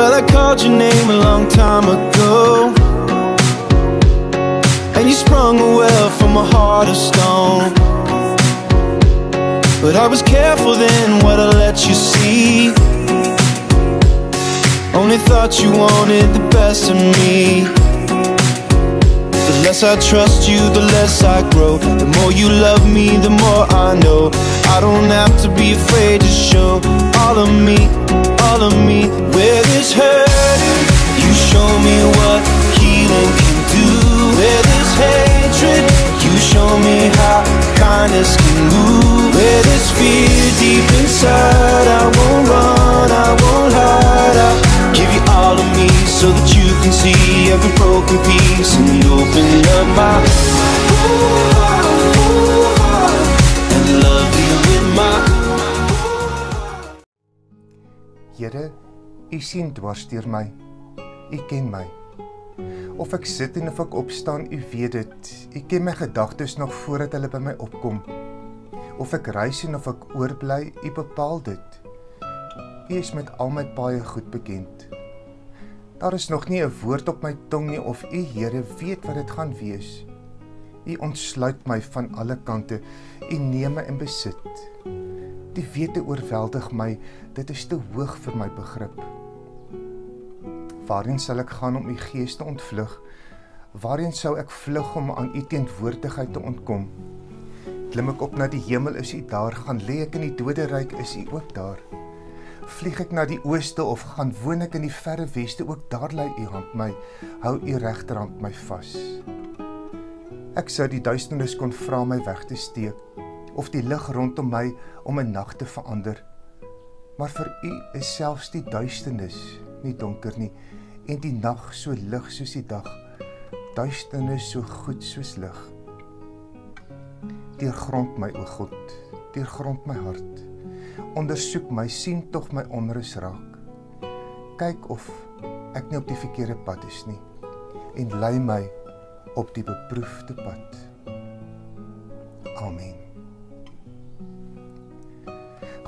Well, I called your name a long time ago. And you sprung a well from a heart of stone. But I was careful then what I let you see. Only thought you wanted the best of me. The less I trust you, the less I grow. The more you love me, the more I know. I don't have to be afraid to show all of me, all of me. Where this hurt, you show me what U sien dwars deur my. U ken my. Of ek sit en of ek opstaan, U weet dit. U ken my gedagtes nog voordat hulle by my opkom. Of ek reis en of ek oorbly, U bepaal dit. U is met al my paaie goed bekend. Daar is nog nie 'n woord op my tong nie of U Here weet wat dit gaan wees. U ontsluit my van alle kante. U neem my in besit. Die wete oorweldig my, dit is te hoog vir my begrip. Waarheen sal ek gaan om u gees te ontvlug? Waarheen sou ek vlug om aan u teenwoordigheid te ontkom? Klim ek op na die hemel, is u daar? Gaan lê ek in die doderyk, is u ook daar? Vlieg ek na die ooste of gaan woon ek in die verre weste, ook daar lê u hand my, hou u regterhand my vas. Ek sou die duisternis kon vra my weg te steek of die lig rondom my om 'n nag te verander. Maar vir u is selfs die duisternis nie donker nie en die nag so lig soos die dag. Duisternis so goed soos lig. Deurgrond my o God, deurgrond my hart. Ondersoek my, sien tog my onrus raak. Kyk of ek nie op die verkeerde pad is nie en lei my op die beproefde pad. Amen.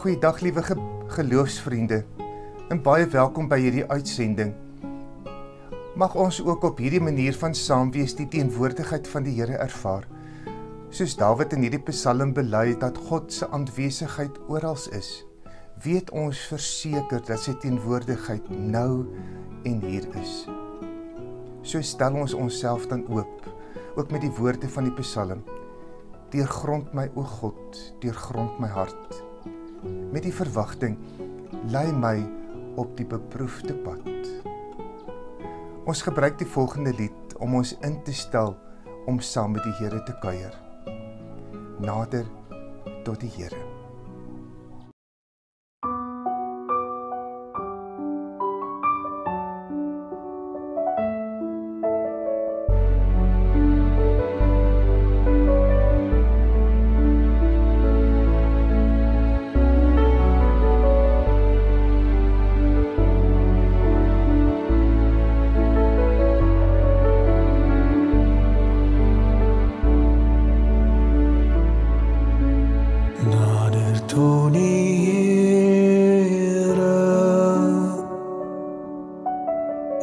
Goeiedag liewe ge geloofsvriende. En baie welkom by hierdie uitsending. Mag ons ook op hierdie manier van saam wees die teenwoordigheid van die Here ervaar. Soos Dawid in hierdie Psalm bely dat God se aanwesigheid oral is, weet ons verseker dat sy teenwoordigheid nou en hier is. So stel ons onsself dan oop, ook met die woorde van die Psalm. Deurgrond my o God, deurgrond my hart. Met die verwagting, lei my op die beproefde pad. Ons gebruik die volgende lied om ons in te stel om saam met die Here te kuier. Nader tot die Here.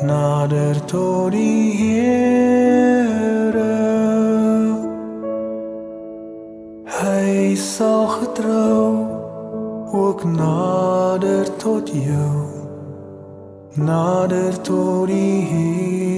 Nader tot die Here. Hy sal getrou ook nader tot jou. Nader tot die Here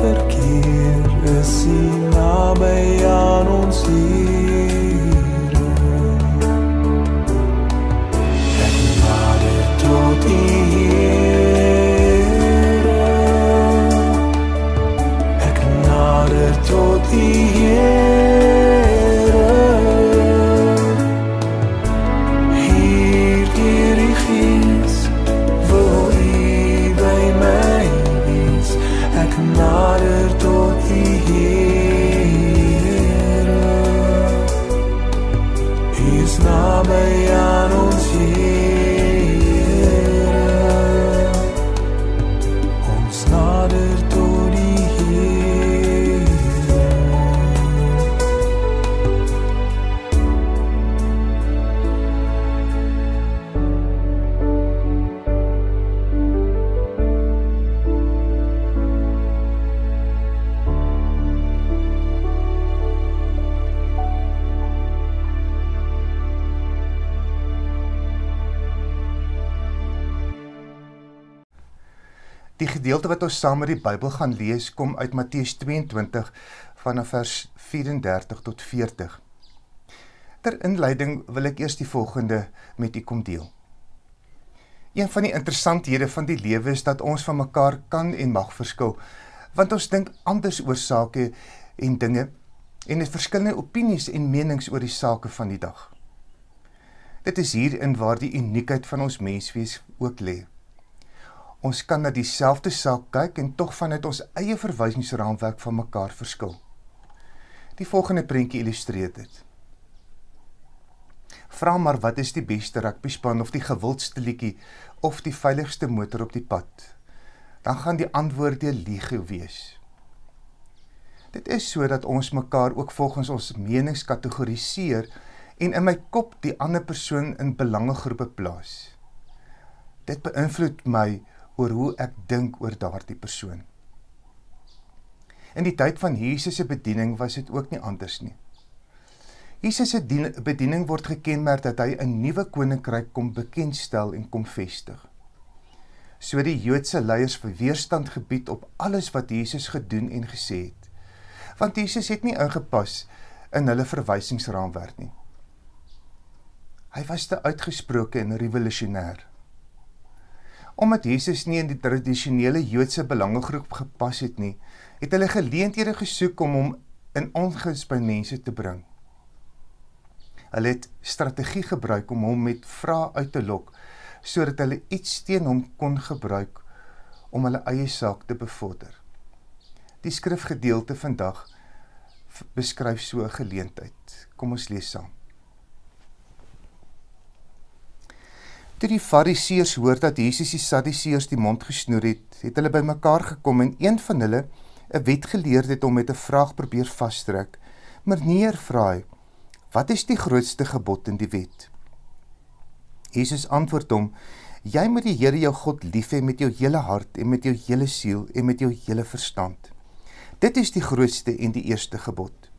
verkeer. Is hy naby aan ons Here Die gedeelte wat ons saam met die Bybel gaan lees, kom uit Matteus 22 vanaf vers 34 tot 40. Ter inleiding wil ek eers die volgende met u kom deel. Een van die interessanthede van die lewe is dat ons van mekaar kan en mag verskil, want ons dink anders oor sake en dinge en het verskillende opinies en menings oor die sake van die dag. Dit is hierin waar die uniekheid van ons menswees ook lê. Ons kan na dieselfde saak kyk en tog vanuit ons eie verwysingsraamwerk van mekaar verskil. Die volgende prentjie illustreer dit. Vra maar wat is die beste rugbyspan of die gewildste liedjie of die veiligste motor op die pad? Dan gaan die antwoorde legio wees. Dit is sodat ons mekaar ook volgens ons menings kategoriseer en in my kop die ander persoon in belangegroepe plaas. Dit beïnvloed my oor hoe ek dink oor daardie persoon. In die tyd van Jesus se bediening was dit ook nie anders nie. Jesus se bediening word gekenmerk dat hy 'n nuwe koninkryk kom bekendstel en kom vestig. So die Joodse leiers vir weerstand gebied op alles wat Jesus gedoen en gesê het. Want Jesus het nie ingepas in hulle verwysingsraamwerk nie. Hy was te uitgesproke en revolusionêr. Omdat Jesus nie in die tradisionele Joodse belangegroep gepas het nie, het hulle geleenthede gesoek om hom in onguns by mense te bring. Hulle het strategie gebruik om hom met vrae uit te lok sodat hulle iets teen hom kon gebruik om hulle eie saak te bevorder. Die skrifgedeelte vandag beskryf so 'n geleentheid. Kom ons lees saam. Toe die Fariseërs hoor dat Jesus die Sadduseërs die mond gesnoer het, het hulle bymekaar gekom en een van hulle, 'n wetgeleerde, het hom met 'n vraag probeer vastrek. "Meneer," vra hy, "wat is die grootste gebod in die wet?" Jesus antwoord hom, "Jy moet die Here jou God lief hê met jou hele hart en met jou hele siel en met jou hele verstand. Dit is die grootste en die eerste gebod.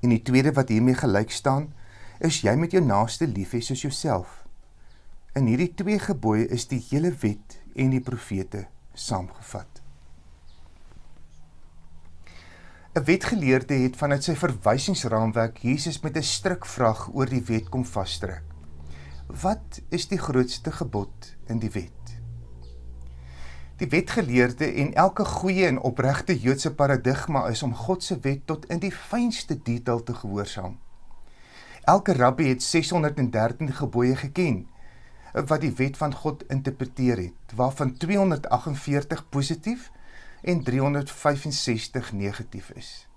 En die tweede wat hiermee gelyk staan, is jy moet jou naaste lief hê soos jouself." In hierdie twee gebooie is die hele wet en die profete saamgevat. 'n Wetgeleerde het vanuit sy verwysingsraamwerk Jesus met 'n strikvraag oor die wet kom vasstrek. Wat is die grootste gebod in die wet? Die wetgeleerde en elke goeie en opregte Joodse paradigma is om God se wet tot in die fynste detail te gehoorsaam. Elke rabbi het 613 gebooie geken wat die wet van God interpreteer het, waarvan 248 positief en 365 negatief is.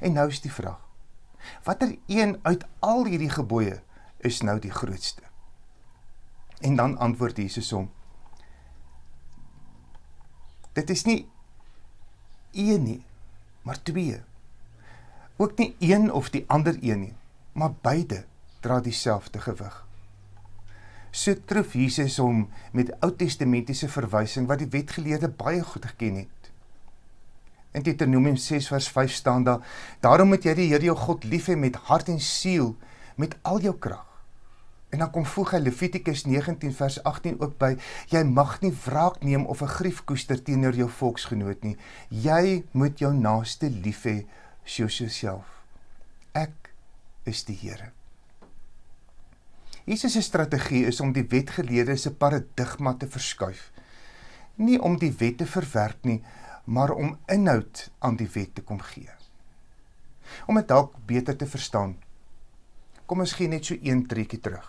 En nou is die vraag: watter een uit al hierdie gebooie is nou die grootste? En dan antwoord Jesus hom: Dit is nie een nie, maar twee. Ook nie een of die ander een nie, maar beide dra dieselfde gewig so troef Jesus hom met Ou Testamentiese verwysing wat die wetgeleerde baie goed geken het. In Deuteronomium 6 vers 5 staan daar: "Daarom moet jy die Here jou God lief hê met hart en siel, met al jou krag." En dan kom voeg hy Levitikus 19 vers 18 ook by: "Jy mag nie wraak neem of 'n grief koester teenoor jou volksgenoot nie. Jy moet jou naaste lief hê soos jouself. Ek is die Here." Jesus se strategie is om die wetgeleerde se paradigma te verskuif. Nie om die wet te verwerp nie, maar om inhoud aan die wet te kom gee. Om dit dalk beter te verstaan, kom ons gee net so een trekkie terug.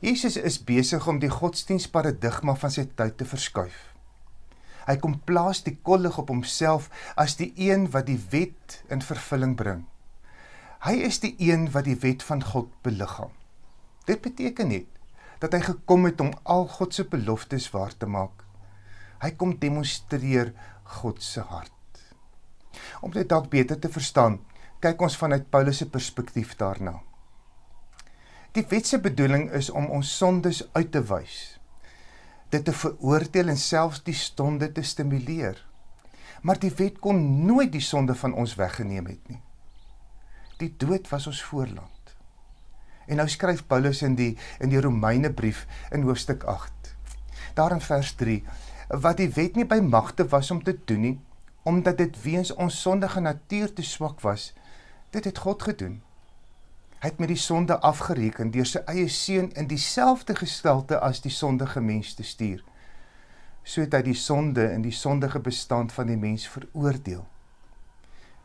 Jesus is besig om die godsdienstparadigma van sy tyd te verskuif. Hy kom plaas die kollig op homself as die een wat die wet in vervulling bring. Hy is die een wat die wet van God beliggaam. Dit beteken nie dat hy gekom het om al God se beloftes waar te maak. Hy kom demonstreer God se hart. Om dit dalk beter te verstaan, kyk ons vanuit Paulus se perspektief daarna. Die wet se bedoeling is om ons sondes uit te wys, dit te veroordeel en selfs die sonde te stimuleer. Maar die wet kon nooit die sonde van ons weggeneem het nie. Die dood was ons voorland. En nou skryf Paulus in die in die Romeine brief in hoofstuk 8. Daar in vers 3: wat die wet nie by magte was om te doen nie, omdat dit weens ons sondige natuur te swak was. Dit het God gedoen. Hy het met die sonde afgereken deur sy eie seun in dieselfde gestalte as die sondige mens te stuur. So het hy die sonde in die sondige bestand van die mens veroordeel.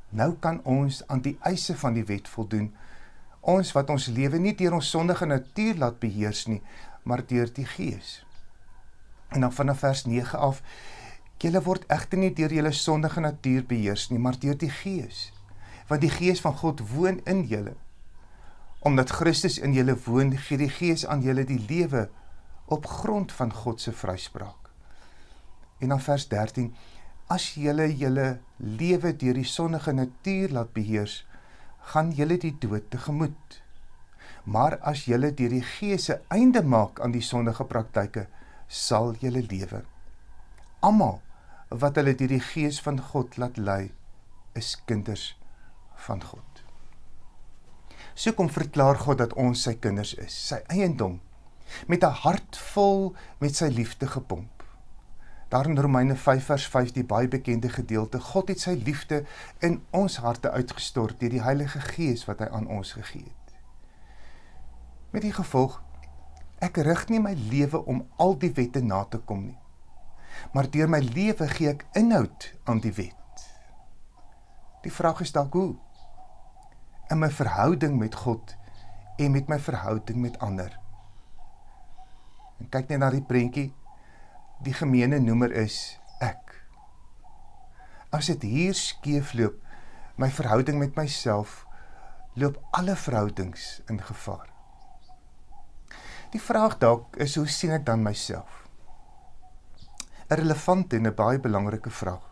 Nou kan ons aan die eise van die wet voldoen. Ons wat ons lewe nie deur ons sondige natuur laat beheers nie, maar deur die Gees. En dan vanaf vers 9 af: Julle word egter nie deur julle sondige natuur beheers nie, maar deur die Gees. Want die Gees van God woon in julle. Omdat Christus in julle woon, gee die Gees aan julle die lewe op grond van God se vryspraak. En dan vers 13: As julle julle lewe deur die sondige natuur laat beheers, gaan julle die dood tegemoet. Maar as julle deur die Gees se einde maak aan die sondige praktyke, sal julle lewe. Almal wat hulle deur die Gees van God laat lei, is kinders van God. So kom verklaar God dat ons sy kinders is, sy eiendom, met 'n hart vol met sy liefde gepomp. Daar in Romeine 5 vers 5 die baie bekende gedeelte, God het sy liefde in ons harte uitgestort deur die Heilige Gees wat hy aan ons gegee het. Met die gevolg Ek rig nie my lewe om al die wette na te kom nie. Maar deur my lewe gee ek inhoud aan die wet. Die vraag is dalk hoe? In my verhouding met God en met my verhouding met ander. En kyk net na die prentjie. Die gemeene noemer is ek. As dit hier skeefloop, my verhouding met myself loop alle verhoudings in gevaar. Die vraag dalk is hoe sien ek dan myself? 'n Relevante en 'n baie belangrike vraag.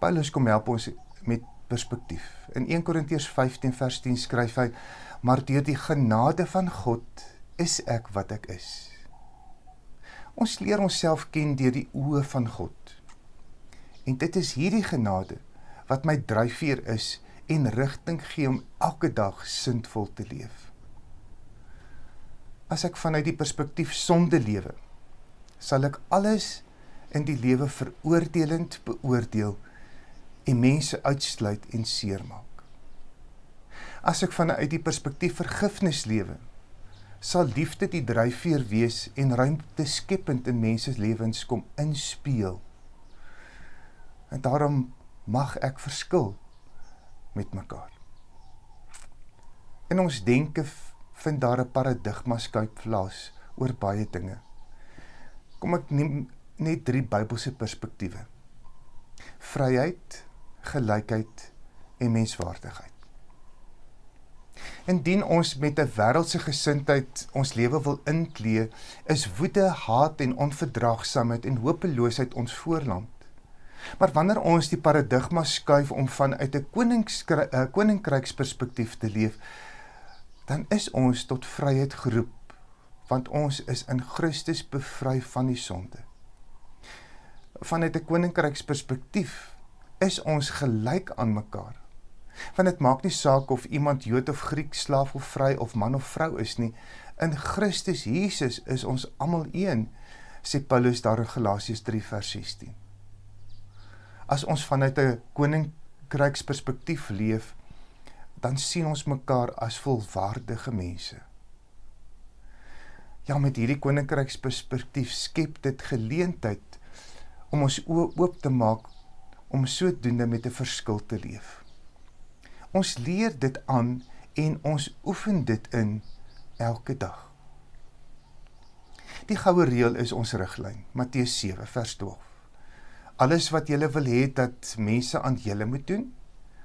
Paulus kom help ons met perspektief. In 1 Korintiërs 15 vers 10 skryf hy: "Maar deur die genade van God is ek wat ek is." Ons leer onsself ken deur die oë van God. En dit is hierdie genade wat my dryfveer is en rigting gee om elke dag sinvol te leef as ek vanuit die perspektief sonde lewe, sal ek alles in die lewe veroordelend beoordeel en mense uitsluit en seermaak. As ek vanuit die perspektief vergifnis lewe, sal liefde die dryfveer wees en ruimte skepend in mense se lewens kom inspeel. En daarom mag ek verskil met mekaar. In ons denke vind daar 'n paradigma skuif plaas oor baie dinge. Kom ek neem net drie Bybelse perspektiewe. Vryheid, gelykheid en menswaardigheid. Indien ons met 'n wêreldse gesindheid ons lewe wil inklee, is woede, haat en onverdraagsaamheid en hopeloosheid ons voorland. Maar wanneer ons die paradigma skuif om vanuit 'n koninkryksperspektief te leef, dan is ons tot vryheid geroep want ons is in Christus bevry van die sonde. Vanuit 'n koninkryksperspektief is ons gelyk aan mekaar. Want dit maak nie saak of iemand Jood of Griek, slaaf of vry of man of vrou is nie. In Christus Jesus is ons almal een, sê Paulus daar in Galasiërs 3 vers 16. As ons vanuit 'n koninkryksperspektief leef, dan sien ons mekaar as volwaardige mense. Ja, met hierdie koninkryksperspektief skep dit geleentheid om ons oë oop te maak om sodoende met 'n verskil te leef. Ons leer dit aan en ons oefen dit in elke dag. Die goue reël is ons riglyn, Matteus 7 vers 12. Alles wat jy wil hê dat mense aan julle moet doen,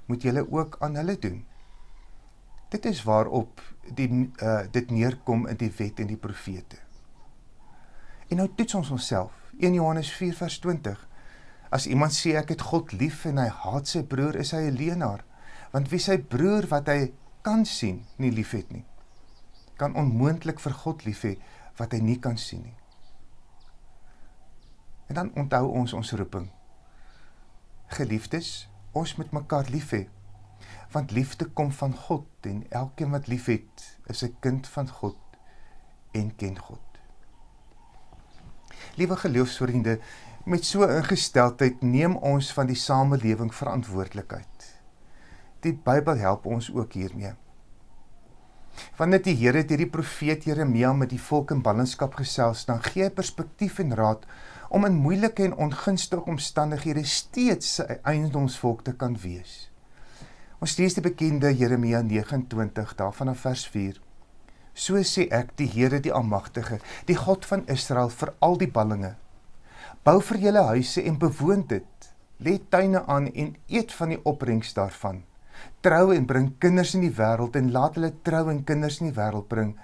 moet julle ook aan hulle doen. Dit is waarop die uh, dit neerkom in die wet en die profete. En nou toets ons onsself. 1 Johannes 4 vers 20. As iemand sê ek het God lief en hy haat sy broer, is hy 'n leienaar. Want wie sy broer wat hy kan sien, nie liefhet nie, kan onmoontlik vir God lief hê wat hy nie kan sien nie. En dan onthou ons ons roeping. Geliefdes, ons moet mekaar lief hê want liefde kom van God en elkeen wat liefhet is 'n kind van God en ken God. Liewe geloofsvriende, met so 'n ingesteldheid neem ons van die samelewing verantwoordelikheid. Die Bybel help ons ook hiermee. Wanneer die Here deur die profeet Jeremia met die volk in ballingskap gesels, dan gee hy perspektief en raad om in moeilike en ongunstige omstandighede steeds sy eiendomsvolk te kan wees. Ons lees die bekende Jeremia 29 daarvan af vers 4. So sê ek, die Here die Almagtige, die God van Israel vir al die ballinge. Bou vir julle huise en bewoon dit. Lê tuine aan en eet van die opbrengs daarvan. Trou en bring kinders in die wêreld en laat hulle trou en kinders in die wêreld bring.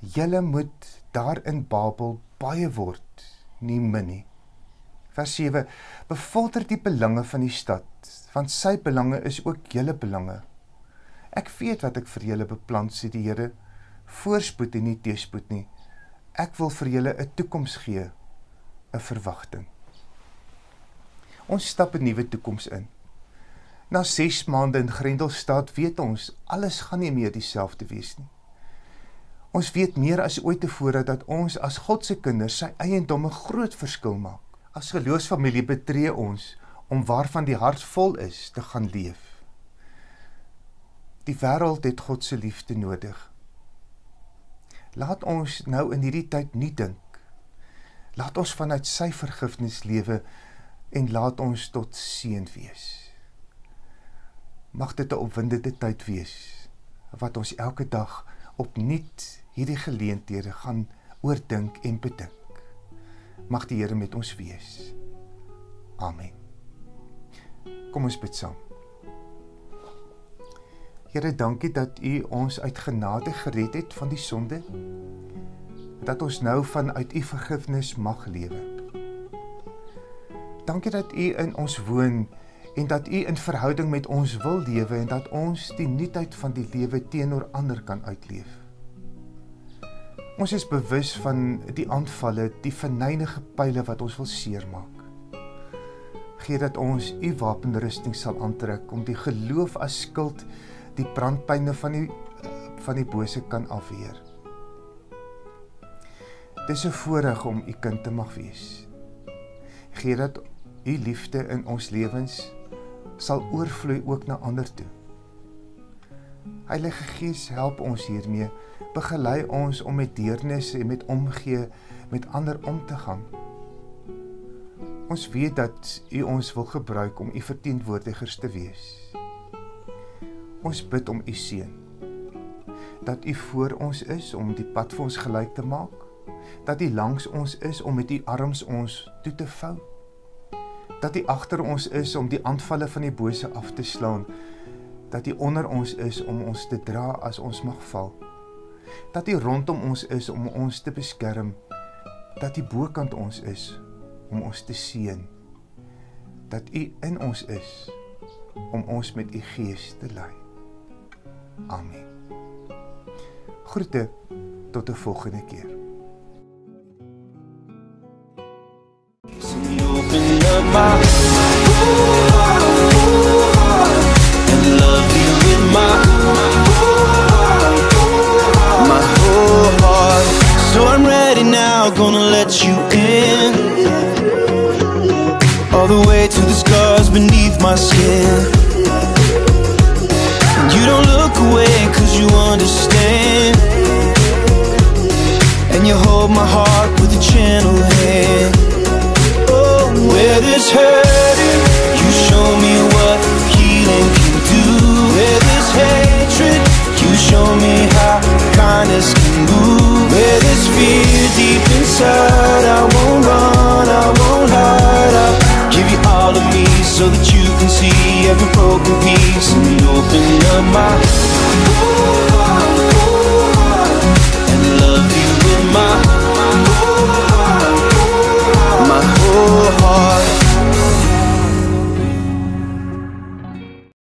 Julle moet daar in Babel baie word, nie min nie. Vers 7: Bevorder die belange van die stad, want sy belange is ook julle belange. Ek weet wat ek vir julle beplan, sê die Here, voorspoed en nie teëspoed nie. Ek wil vir julle 'n toekoms gee, 'n verwagting. Ons stap 'n nuwe toekoms in. Na 6 maande in Grendelstad weet ons alles gaan nie meer dieselfde wees nie. Ons weet meer as ooit tevore dat ons as God se kinders sy eiendomme groot verskil maak. As geloofsfamilie betree ons om waarvan die hart vol is te gaan leef. Die wêreld het God se liefde nodig. Laat ons nou in hierdie tyd nie dink. Laat ons vanuit sy vergifnis lewe en laat ons tot seën wees. Mag dit 'n opwindende tyd wees wat ons elke dag opnuut hierdie geleenthede gaan oordink en bedink. Mag die Here met ons wees. Amen. Kom ons bid saam. Here, dankie dat U ons uit genade gered het van die sonde. Dat ons nou vanuit U vergifnis mag lewe. Dankie dat U in ons woon en dat U in verhouding met ons wil lewe en dat ons die nuutheid van die lewe teenoor ander kan uitleef. Ons is bewus van die aanvalle, die verneinige pile wat ons wil seermaak. Gee dat ons U wapenrusting sal aantrek om die geloof as skild die brandpyne van die van die bose kan afweer. Dis 'n voorreg om u kind te mag wees. Gee dat u liefde in ons lewens sal oorvloei ook na ander toe. Heilige Gees, help ons hiermee. Begelei ons om met deernis en met omgee met ander om te gaan. Ons weet dat U ons wil gebruik om U verteenwoordigers te wees. Ons bid om u seën. Dat u voor ons is om die pad vir ons gelyk te maak. Dat u langs ons is om met u arms ons toe te vou. Dat u agter ons is om die aanvalle van die bose af te slaan. Dat u onder ons is om ons te dra as ons mag val. Dat u rondom ons is om ons te beskerm. Dat u bokant ons is om ons te seën. Dat u in ons is om ons met u gees te lei. Amen. Groete tot 'n volgende keer. So the way to the scars beneath my skin. You don't look away cause you understand. And you hold my heart with a gentle hand. Oh, where there's hurting You show me what healing can do. Where there's hatred You show me how kindness can move. Where there's fear deep inside every broken piece. And open up my